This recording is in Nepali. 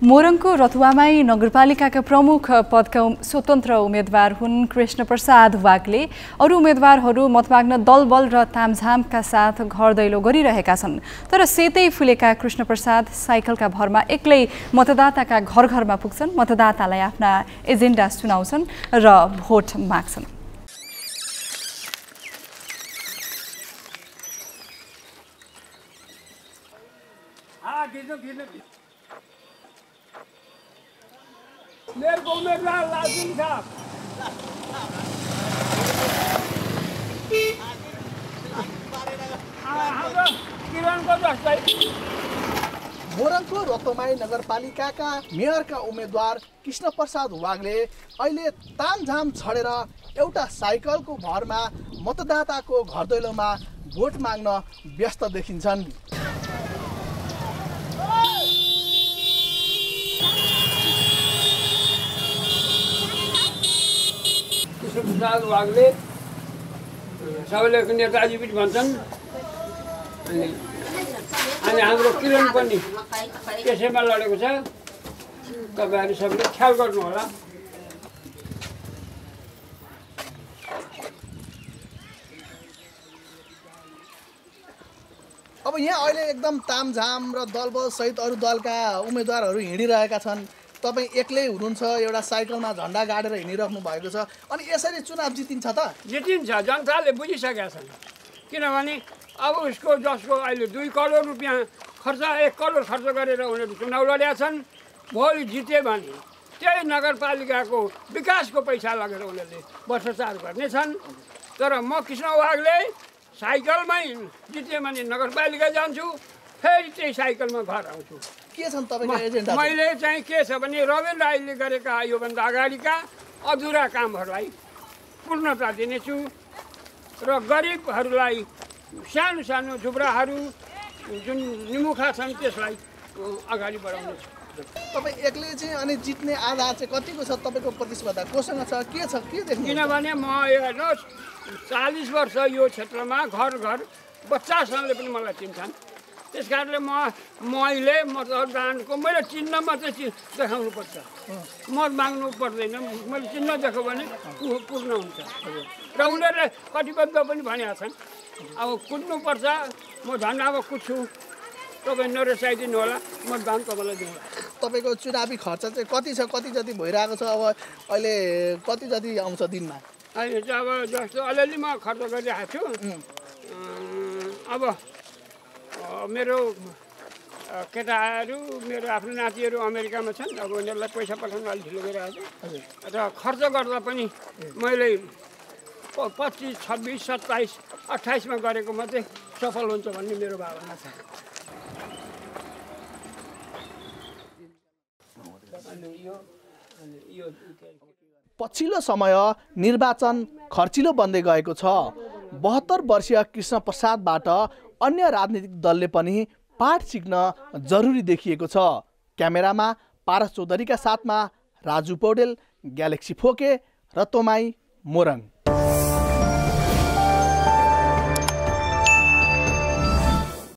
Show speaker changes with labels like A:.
A: मोरङको रथुवामाई नगरपालिकाका प्रमुख पदका स्वतन्त्र उम्मेद्वार हुन् कृष्ण प्रसाद वाग्ले। अरू उम्मेद्वारहरू मत माग्न दलबल र तामझामका साथ घर दैलो गरिरहेका छन्। तर सेतै फुलेका कृष्ण प्रसाद साइकलका भरमा एक्लै मतदाताका घर घरमा पुग्छन्। मतदातालाई आफ्ना एजेन्डा सुनाउँछन् र भोट माग्छन्।
B: मोरङको रतोमाई नगरपालिकाका मेयरका उम्मेद्वार कृष्ण प्रसाद वाग्ले अहिले तामझाम छडेर एउटा साइकलको भरमा मतदाताको घर दैलोमा भोट माग्न व्यस्त देखिन्छन्।
C: प्रसाद वाग्ले सबैले नेताजी पनि भन्छन्। अनि अनि हाम्रो किरण पनि त्यसैमा लडेको छ। तपाईँहरू सबैले ख्याल गर्नु होला
B: अब यहाँ अहिले एकदम तामझाम र दलबल सहित अरू दलका उम्मेद्वारहरू हिँडिरहेका छन्। तपाईँ एक्लै हुनुहुन्छ एउटा साइकलमा झन्डा गाडेर हिँडिराख्नु भएको छ अनि यसरी चुनाव जितिन्छ त?
C: जितिन्छ जनताले बुझिसकेका छन्। किनभने अब उसको जसको अहिले दुई करोड रुपियाँ खर्च एक करोड खर्च गरेर उनीहरू चुनाव लडेका छन् भोलि जित्यो भने त्यही नगरपालिकाको विकासको पैसा लगेर उनीहरूले भ्रष्टाचार गर्नेछन् तर म कृष्ण वागले साइकलमै जित्यो भने नगरपालिका जान्छु फेरि त्यही साइकलमा घर आउँछु।
B: के छन् तपाईँको एजेन्डा?
C: मैले चाहिँ के छ भने रविन राईले गरेका योभन्दा अगाडिका अधुरा कामहरूलाई पूर्णता दिनेछु र गरिबहरूलाई सानो सानो झुब्राहरू जुन निमुखा छन् त्यसलाई अगाडि बढाउनेछु।
B: तपाईँ एक्लै चाहिँ अनि जित्ने आधार चाहिँ कतिको छ तपाईँको प्रतिस्पर्धा? कोसँग छ? के छ? के देख्नु
C: किनभने म हेर्नुहोस् चालिस वर्ष यो क्षेत्रमा घर घर बच्चासँगले पनि मलाई चिन्छन्। त्यस कारणले म मैले मतदानको मैले चिन्ह मात्रै चि देखाउनु पर्छ मत माग्नु पर्दैन। मैले चिन्ह देखाएँ भने पूर्ण हुन्छ। र उनीहरूले कटिबद्ध पनि भनेका छन् अब कुद्नुपर्छ म झन् अब कुद्छु तपाईँ नरिसाइदिनु होला। मतदान तपाईँलाई दिउँला।
B: तपाईँको चुनावी खर्च चाहिँ कति छ? कति जति भइरहेको छ? अब अहिले कति जति आउँछ दिनमा?
C: अहिले चाहिँ अब जस्तो अलिअलि म खर्च गरिरहेको छु। अब मेरो केटाहरू मेरो आफ्नो नातिहरू अमेरिकामा छन्। अब उनीहरूलाई पैसा पठाउनु अलिक ढिलो गरिरहेको छु। र खर्च गर्दा पनि मैले पच्चिस छब्बिस सत्ताइस अट्ठाइसमा गरेको मात्रै सफल हुन्छ भन्ने मेरो भावना छ।
B: पछिल्लो समय निर्वाचन खर्चिलो बन्दै गएको छ। बहत्तर वर्षीय कृष्ण प्रसादबाट अन्य राजनीतिक दलले पनि पाठ सिक्न जरुरी देखिएको छ। क्यामेरामा पारस चौधरीका साथमा राजु पौडेल ग्यालेक्सी फोके रतोमाई मोरङ।